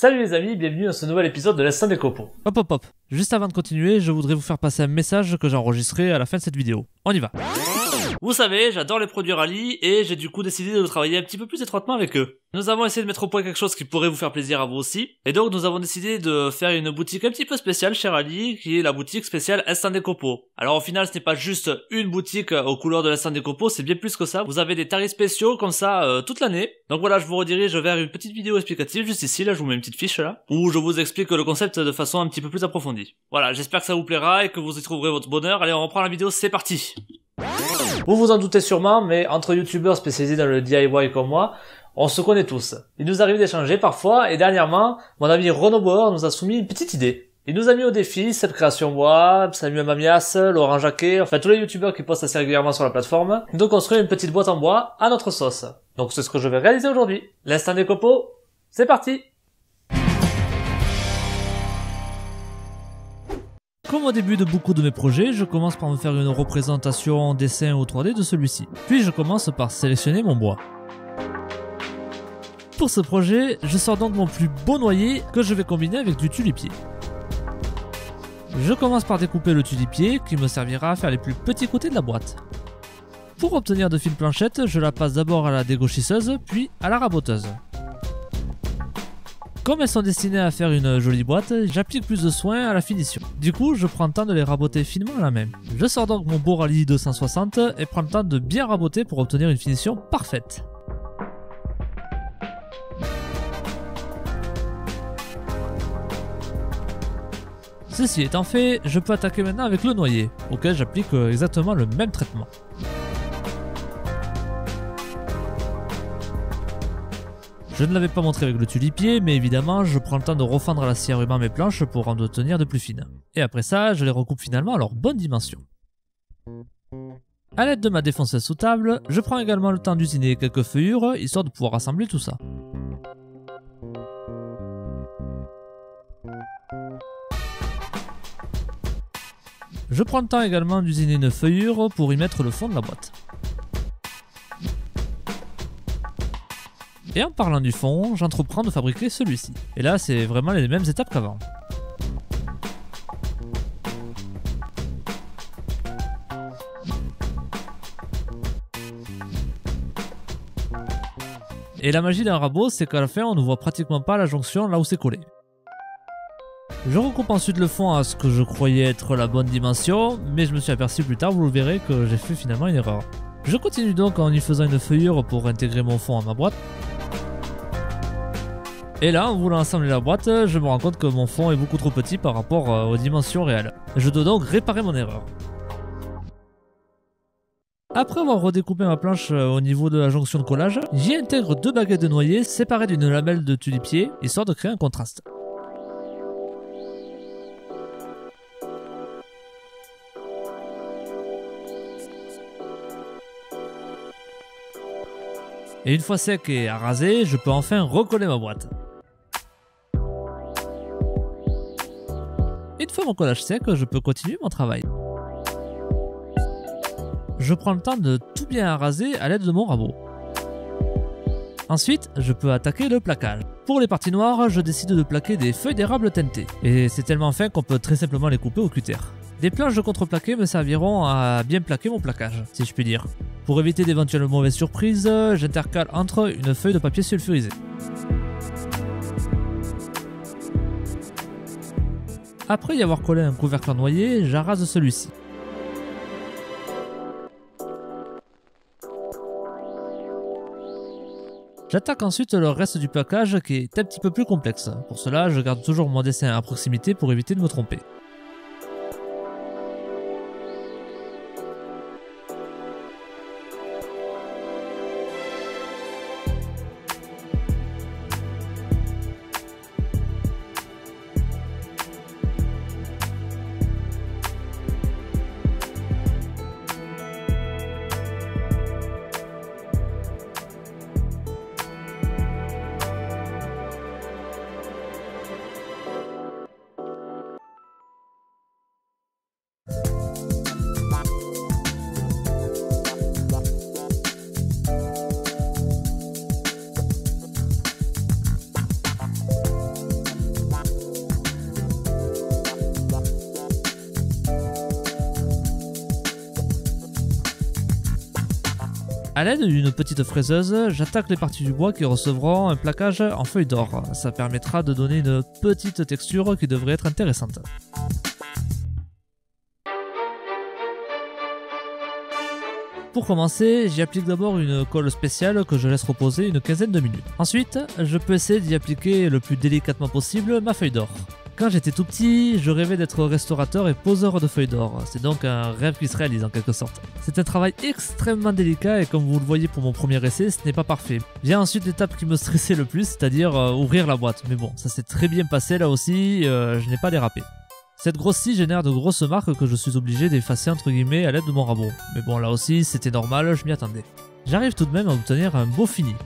Salut les amis, bienvenue dans ce nouvel épisode de l'instant des copeaux. Hop hop hop. Juste avant de continuer, je voudrais vous faire passer un message que j'ai enregistré à la fin de cette vidéo. On y va. Vous savez, j'adore les produits rallye et j'ai du coup décidé de travailler un petit peu plus étroitement avec eux. Nous avons essayé de mettre au point quelque chose qui pourrait vous faire plaisir à vous aussi. Et donc nous avons décidé de faire une boutique un petit peu spéciale chez Rally, qui est la boutique spéciale Instant des Copeaux. Alors au final ce n'est pas juste une boutique aux couleurs de l'Instant Copeaux, c'est bien plus que ça. Vous avez des tarifs spéciaux comme ça euh, toute l'année. Donc voilà, je vous redirige vers une petite vidéo explicative juste ici, là je vous mets une petite fiche là, où je vous explique le concept de façon un petit peu plus approfondie. Voilà, j'espère que ça vous plaira et que vous y trouverez votre bonheur. Allez, on reprend la vidéo, c'est parti vous vous en doutez sûrement, mais entre youtubeurs spécialisés dans le DIY comme moi, on se connaît tous. Il nous arrive d'échanger parfois, et dernièrement, mon ami Renaud Bauer nous a soumis une petite idée. Il nous a mis au défi cette création bois, Samuel Mamias, Laurent Jacquet, enfin tous les youtubeurs qui postent assez régulièrement sur la plateforme, de construire une petite boîte en bois à notre sauce. Donc c'est ce que je vais réaliser aujourd'hui. L'instant des copeaux, c'est parti Comme au début de beaucoup de mes projets, je commence par me faire une représentation en dessin ou 3D de celui-ci. Puis je commence par sélectionner mon bois. Pour ce projet, je sors donc mon plus beau noyer que je vais combiner avec du tulipier. Je commence par découper le tulipier qui me servira à faire les plus petits côtés de la boîte. Pour obtenir de fines planchettes, je la passe d'abord à la dégauchisseuse, puis à la raboteuse. Comme elles sont destinées à faire une jolie boîte, j'applique plus de soin à la finition. Du coup, je prends le temps de les raboter finement à la main. Je sors donc mon Borali 260 et prends le temps de bien raboter pour obtenir une finition parfaite. Ceci étant fait, je peux attaquer maintenant avec le noyer, auquel j'applique exactement le même traitement. Je ne l'avais pas montré avec le tulipier, mais évidemment, je prends le temps de refendre la cire ruban mes planches pour en tenir de plus fines. Et après ça, je les recoupe finalement à leur bonne dimension. A l'aide de ma défonceuse sous table, je prends également le temps d'usiner quelques feuillures, histoire de pouvoir assembler tout ça. Je prends le temps également d'usiner une feuillure pour y mettre le fond de la boîte. Et en parlant du fond, j'entreprends de fabriquer celui-ci. Et là, c'est vraiment les mêmes étapes qu'avant. Et la magie d'un rabot, c'est qu'à la fin, on ne voit pratiquement pas la jonction là où c'est collé. Je recoupe ensuite le fond à ce que je croyais être la bonne dimension, mais je me suis aperçu plus tard, vous le verrez, que j'ai fait finalement une erreur. Je continue donc en y faisant une feuillure pour intégrer mon fond à ma boîte. Et là, en voulant assembler la boîte, je me rends compte que mon fond est beaucoup trop petit par rapport euh, aux dimensions réelles. Je dois donc réparer mon erreur. Après avoir redécoupé ma planche euh, au niveau de la jonction de collage, j'y intègre deux baguettes de noyer séparées d'une lamelle de tulipier, histoire de créer un contraste. Et une fois sec et arasé, je peux enfin recoller ma boîte. Une fois mon collage sec, je peux continuer mon travail. Je prends le temps de tout bien araser à l'aide de mon rabot. Ensuite, je peux attaquer le plaquage. Pour les parties noires, je décide de plaquer des feuilles d'érable teintées. Et c'est tellement fin qu'on peut très simplement les couper au cutter. Des planches de contreplaqué me serviront à bien plaquer mon plaquage, si je puis dire. Pour éviter d'éventuelles mauvaises surprises, j'intercale entre une feuille de papier sulfurisé. Après y avoir collé un couvercle noyer, j'arrase celui-ci. J'attaque ensuite le reste du plaquage qui est un petit peu plus complexe. Pour cela, je garde toujours mon dessin à proximité pour éviter de me tromper. A l'aide d'une petite fraiseuse, j'attaque les parties du bois qui recevront un plaquage en feuille d'or. Ça permettra de donner une petite texture qui devrait être intéressante. Pour commencer, j'y applique d'abord une colle spéciale que je laisse reposer une quinzaine de minutes. Ensuite, je peux essayer d'y appliquer le plus délicatement possible ma feuille d'or. Quand j'étais tout petit, je rêvais d'être restaurateur et poseur de feuilles d'or. C'est donc un rêve qui se réalise en quelque sorte. C'est un travail extrêmement délicat et comme vous le voyez pour mon premier essai, ce n'est pas parfait. Vient ensuite l'étape qui me stressait le plus, c'est-à-dire euh, ouvrir la boîte. Mais bon, ça s'est très bien passé là aussi, euh, je n'ai pas dérapé. Cette grosse scie génère de grosses marques que je suis obligé d'effacer entre guillemets à l'aide de mon rabot. Mais bon là aussi c'était normal, je m'y attendais. J'arrive tout de même à obtenir un beau fini.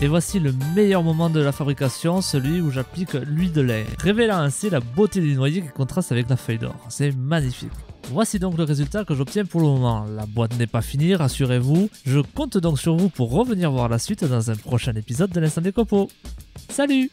Et voici le meilleur moment de la fabrication, celui où j'applique l'huile de lait, révélant ainsi la beauté du noyer qui contraste avec la feuille d'or. C'est magnifique. Voici donc le résultat que j'obtiens pour le moment. La boîte n'est pas finie, rassurez-vous. Je compte donc sur vous pour revenir voir la suite dans un prochain épisode de l'Instant des Copeaux. Salut